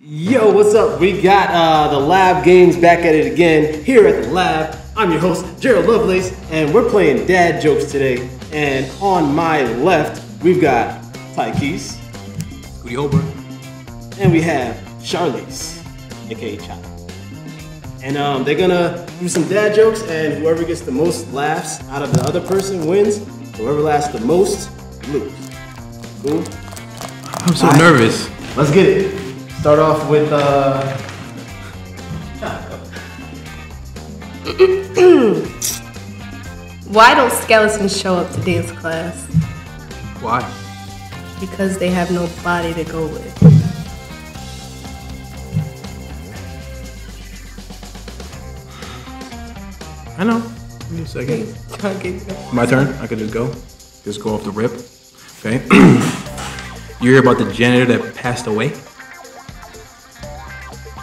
Yo, what's up? We got uh, the lab games back at it again here at the lab. I'm your host, Gerald Lovelace, and we're playing dad jokes today. And on my left, we've got Tyquise, Scooty Holbrook. and we have Charliece, aka Chop. And um, they're gonna do some dad jokes, and whoever gets the most laughs out of the other person wins. Whoever laughs the most lose. Cool? I'm so nervous. Let's get it. Start off with uh, Why don't skeletons show up to dance class? Why? Because they have no body to go with. I know. Give me a second. My turn. I could just go. Just go off the rip. Okay. you hear about the janitor that passed away?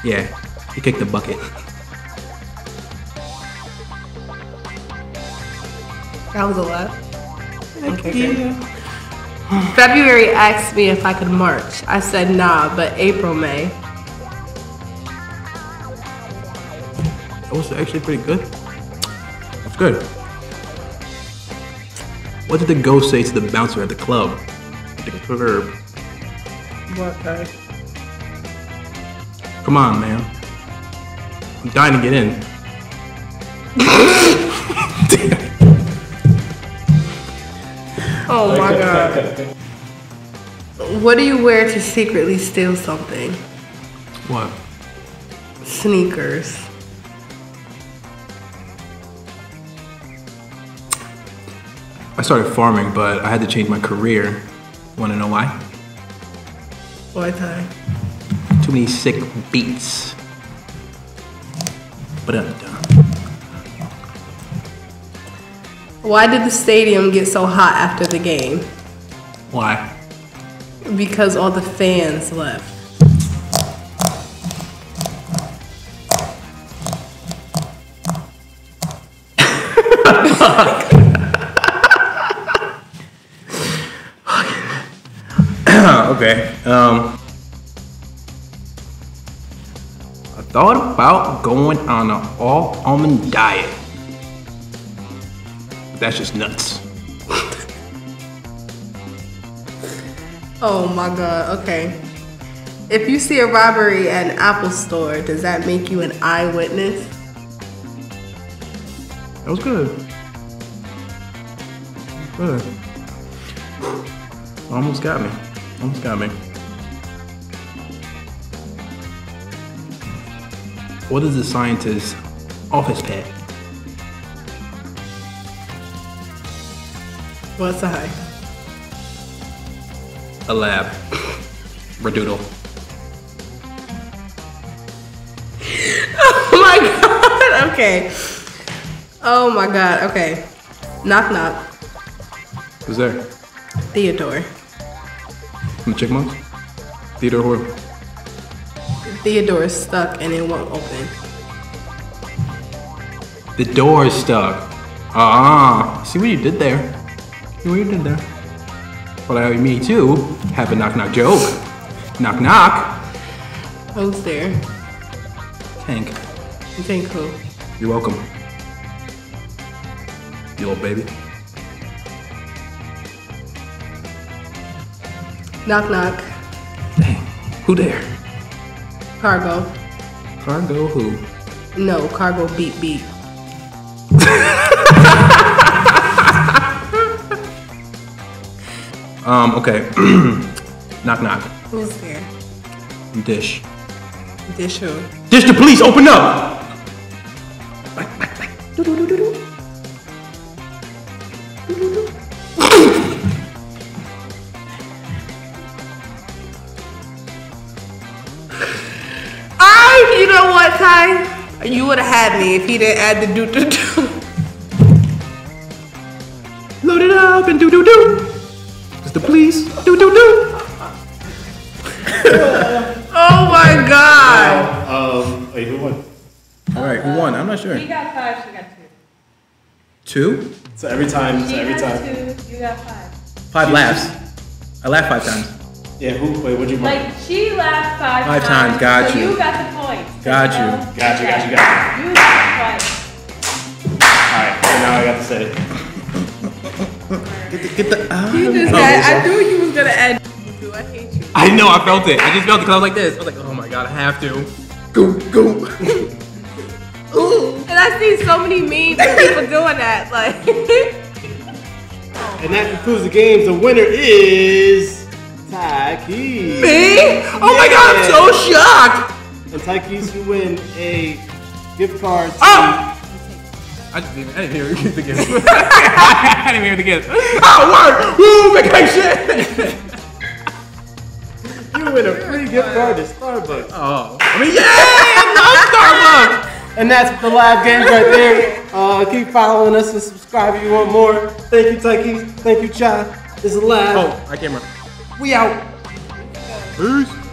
Yeah, he kicked the bucket. That was a lot. Okay. February asked me if I could march. I said nah, but April may. That was actually pretty good. That's good. What did the ghost say to the bouncer at the club? The curb. What guy? Come on, man. I'm dying to get in. Oh my god. What do you wear to secretly steal something? What? Sneakers. I started farming, but I had to change my career. Want to know why? Why, time? Too many sick beats. But I'm done. Why did the stadium get so hot after the game? Why? Because all the fans left. okay. Um. Thought about going on an all almond diet. That's just nuts. Oh my god, okay. If you see a robbery at an Apple store, does that make you an eyewitness? That was good. Good. Almost got me. Almost got me. What is the scientist's office pet? What's a high? A lab. Radoodle. Oh my god, okay. Oh my god, okay. Knock knock. Who's there? Theodore. The Chipmunks? Theodore who? Theodore is stuck and it won't open. The door is stuck. Ah, see what you did there. See what you did there. Well, I me too have a knock knock joke. Knock knock. Who's there? Tank. You think who? You're welcome. You little baby. Knock knock. Dang. Who there? Cargo. Cargo who? No, cargo beep beep. Um, okay. knock knock. Who's there? Dish. Dish who? Dish the police, open up! Know what, Ty? You would have had me if he didn't add the doo doo doo. Load it up and do do do. It's the police. Do do do. Oh my god. um, wait, who won? All right, who won? I'm not sure. You got five, she got two. Two? So every time, so She every got time. two, you got five. Five laughs. I laughed five times. Yeah, who? Wait, what'd you mark? Like she laughed five, Five times, got so you. you got the point. Got you. Got you, got you, got You got the point. Alright, so now I got to say it. Get the, get the, ah. You just No, got, I knew you was gonna end. Do I hate you? I know, I felt it. I just felt it because I was like this. I was like, oh my god, I have to. Go, go. Ooh. And I see so many memes of people doing that. Like, And that concludes the games. The winner is Taiki. Me? Oh my god, I'm so shocked. And Tyquise, you win a gift card to Oh! I just didn't, I didn't hear the gift. I didn't hear the gift. Oh, word! Woo, vacation! you win a free gift card to Starbucks. Oh, I mean, yay! I love Starbucks! And that's the live games right there. Uh, keep following us and subscribe if you want more. Thank you, Tyquise. Thank you, Cha. This is live. Oh, I can't. We out. Peace.